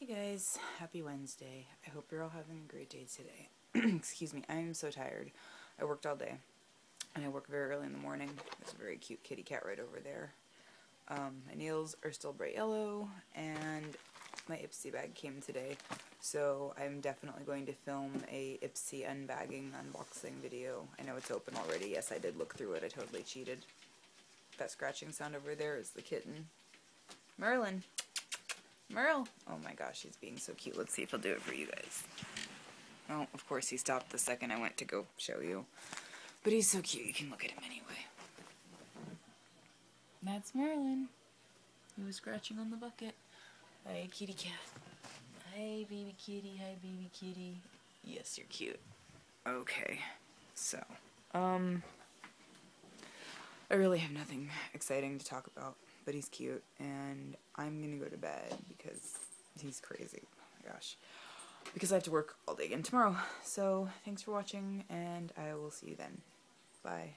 Hey guys, happy Wednesday. I hope you're all having a great day today. Excuse me, I'm so tired. I worked all day and I work very early in the morning. There's a very cute kitty cat right over there. Um, my nails are still bright yellow and my Ipsy bag came today. So I'm definitely going to film a Ipsy unbagging unboxing video. I know it's open already. Yes, I did look through it. I totally cheated. That scratching sound over there is the kitten. Merlin. Merle! Oh my gosh, he's being so cute. Let's see if he'll do it for you guys. Well, of course he stopped the second I went to go show you. But he's so cute, you can look at him anyway. That's Merlin. He was scratching on the bucket. Hi, kitty cat. Hi, baby kitty. Hi, baby kitty. Yes, you're cute. Okay, so, um, I really have nothing exciting to talk about but he's cute, and I'm gonna go to bed because he's crazy. Oh my gosh. Because I have to work all day again tomorrow. So, thanks for watching, and I will see you then. Bye.